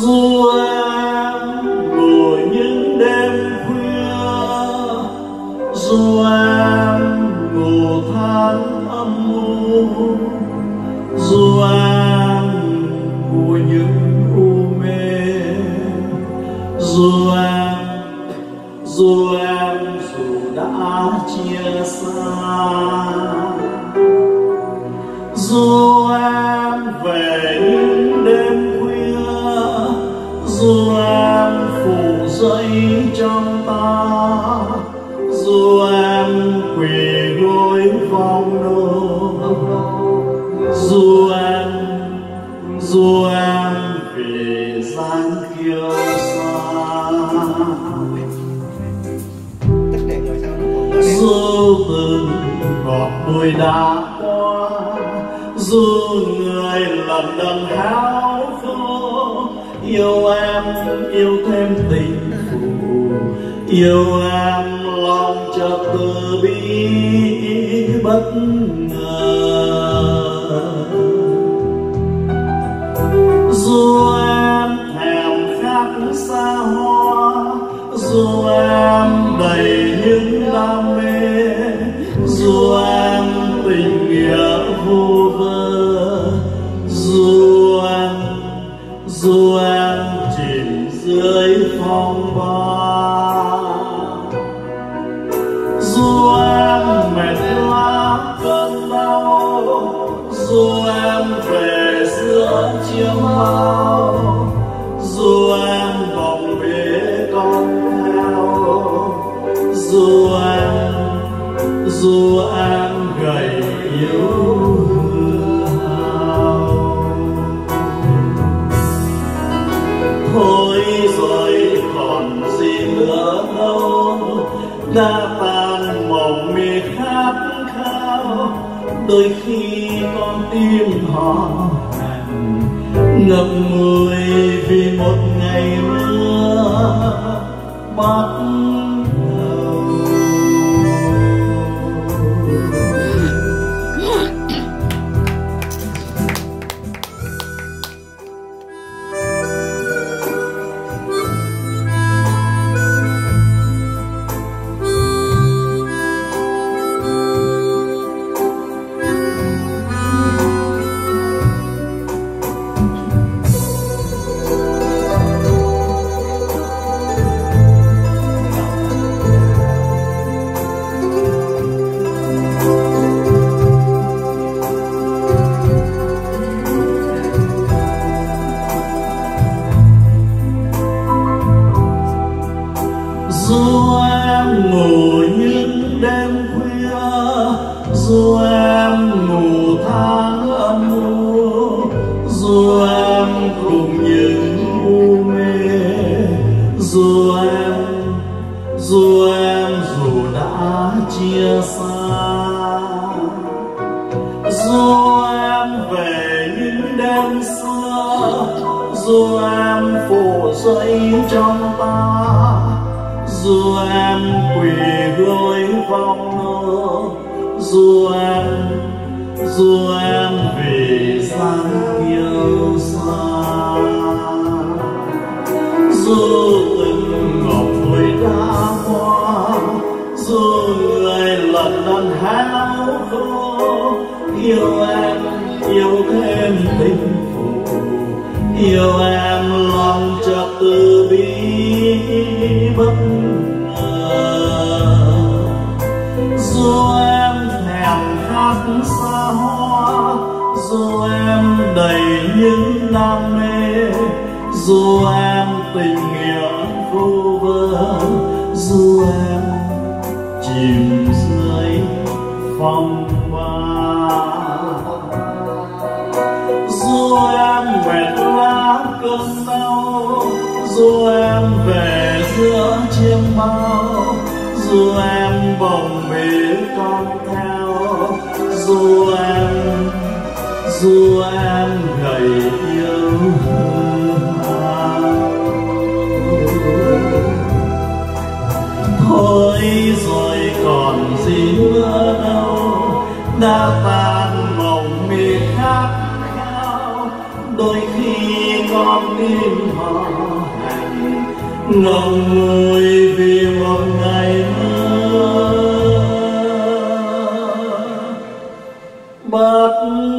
dù em ngồi những đêm khuya, dù em ngủ than âm u, dù em của những u mê, dù em dù em dù đã chia xa, dù em về những dù em phủ dậy trong ta, dù em quỳ gối vòng nô dù em dù em vì gian kiêu xa dù từng ngọt bụi đã qua, dù người lần lần héo khô yêu em, yêu thêm tình phụ. Yêu em, lòng chợt từ bi bất ngờ. Dù em thèm khát xa hoa, dù em đầy những đam mê, dù em tình nghĩa vô vơ, dù em dù em chìm dưới phong ba. Dù em mệt lá cơn đau, dù em về giữa chiều bao dù em vòng bế con theo, dù em dù em gầy yếu đã tan mộng mị khát khao. Đôi khi con tim họ hàng ngậm ngùi vì một ngày mưa. Bắt dù em ngủ những đêm khuya, dù em ngủ tháng âm u dù em cùng những u mê, dù em dù em dù đã chia xa. Dù em về những đêm xưa dù em phủ dậy trong ta dù em quỳ gối vong nô dù em dù em vì gian yêu xa. Dù từng ngọc tuổi đã qua, dù người lần lần héo khô yêu em, yêu thêm tình phụ yêu em lòng chợt từ thèm khát xa hoa dù em đầy những đam mê dù em tình nghĩa vô vơ dù em chìm dưới phong ba dù em mệt lá cơn đau, dù em về giữa chiêm bao, dù em bồng bế con theo. du em gầy yêu thôi rồi còn gì nữa đâu đã tan mộng mi khát khao đôi khi con tim họ hành ngọng người vì một ngày mưa, bất